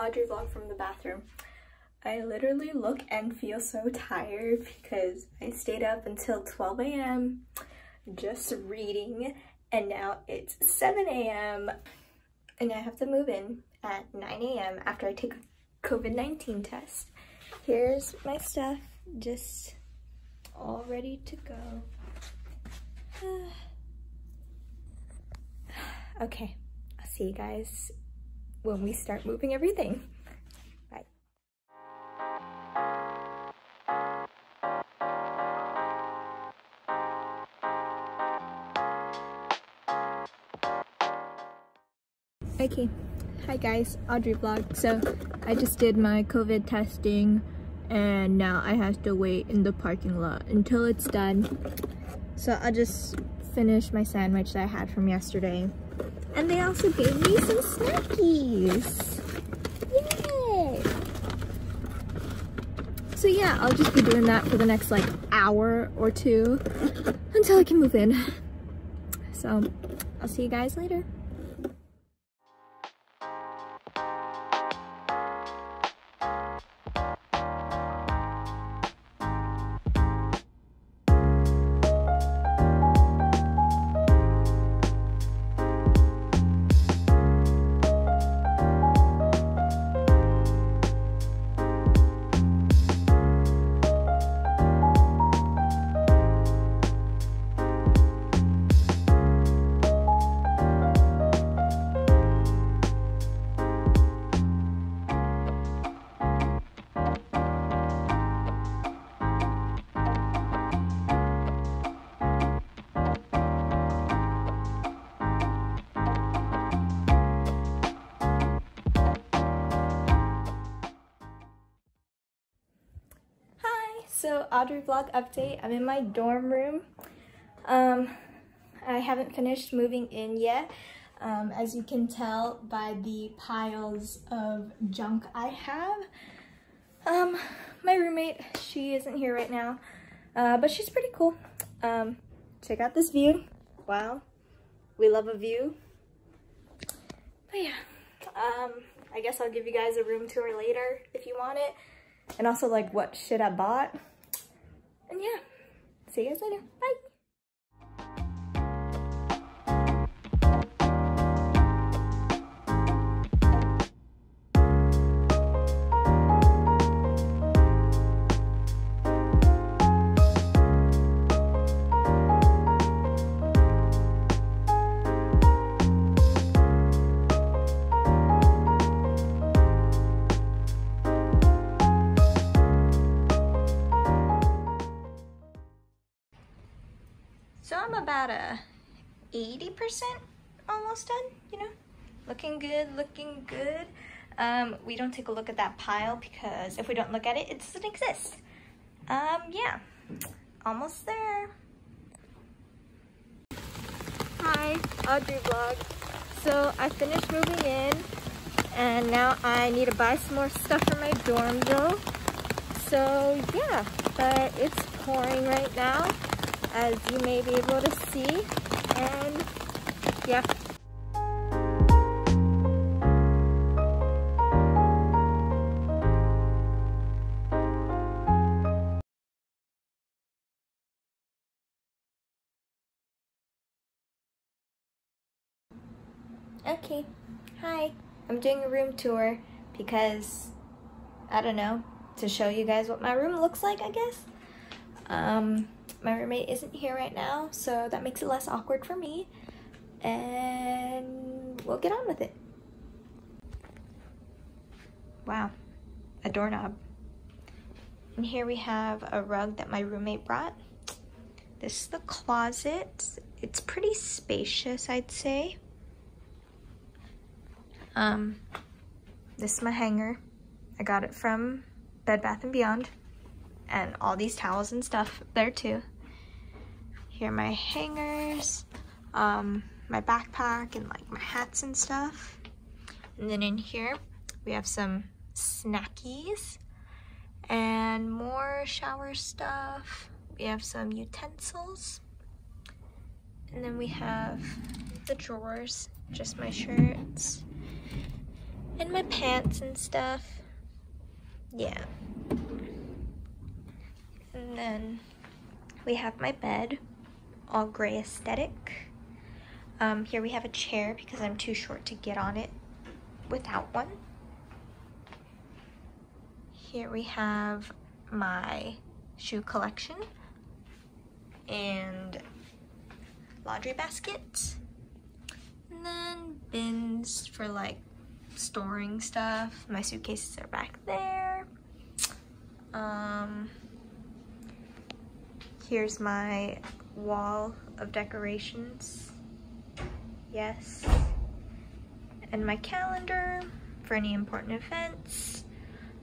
Audrey vlog from the bathroom. I literally look and feel so tired because I stayed up until 12 a.m. just reading and now it's 7 a.m. and I have to move in at 9 a.m. after I take a COVID-19 test. Here's my stuff just all ready to go. okay, I'll see you guys when we start moving everything. Bye. Okay, hi guys, Audrey vlog. So I just did my COVID testing and now I have to wait in the parking lot until it's done. So I'll just finish my sandwich that I had from yesterday and they also gave me some snackies. Yay! So yeah, I'll just be doing that for the next like hour or two until I can move in. So I'll see you guys later. So Audrey vlog update. I'm in my dorm room. Um, I haven't finished moving in yet. Um, as you can tell by the piles of junk I have. Um, my roommate, she isn't here right now, uh, but she's pretty cool. Um, check out this view. Wow, we love a view. But yeah, um, I guess I'll give you guys a room tour later if you want it. And also like what shit I bought. And yeah, see you guys later. Bye. So I'm about a 80% almost done, you know? Looking good, looking good. Um, we don't take a look at that pile because if we don't look at it, it doesn't exist. Um, yeah, almost there. Hi, Audrey vlog. So I finished moving in and now I need to buy some more stuff for my dorm though. So yeah, but it's pouring right now as you may be able to see and yeah Okay, hi. I'm doing a room tour because, I don't know, to show you guys what my room looks like, I guess. Um, my roommate isn't here right now, so that makes it less awkward for me. And we'll get on with it. Wow, a doorknob. And here we have a rug that my roommate brought. This is the closet. It's pretty spacious, I'd say. Um, this is my hanger. I got it from Bed Bath & Beyond. And all these towels and stuff there too. Here are my hangers, um, my backpack, and like my hats and stuff. And then in here, we have some snackies and more shower stuff. We have some utensils. And then we have the drawers, just my shirts. and my pants and stuff. Yeah. And then we have my bed, all gray aesthetic. Um, here we have a chair because I'm too short to get on it without one. Here we have my shoe collection and laundry basket. And then bins for like storing stuff. My suitcases are back there. Um, here's my wall of decorations. Yes. And my calendar for any important events.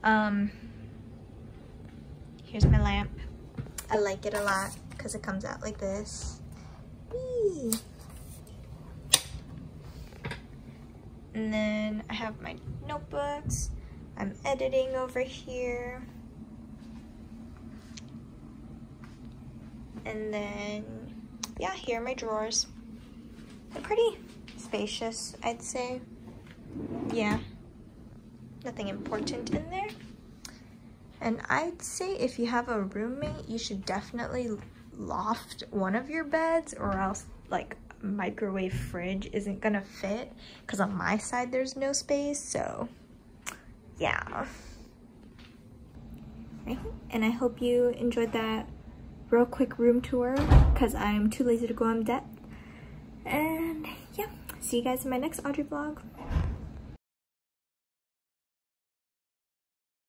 Um, here's my lamp. I like it a lot because it comes out like this. Whee! And then I have my notebooks. I'm editing over here. And then, yeah, here are my drawers. They're pretty spacious, I'd say. Yeah, nothing important in there. And I'd say if you have a roommate, you should definitely loft one of your beds or else like microwave fridge isn't gonna fit because on my side there's no space so yeah and I hope you enjoyed that real quick room tour because I'm too lazy to go on depth and yeah see you guys in my next Audrey vlog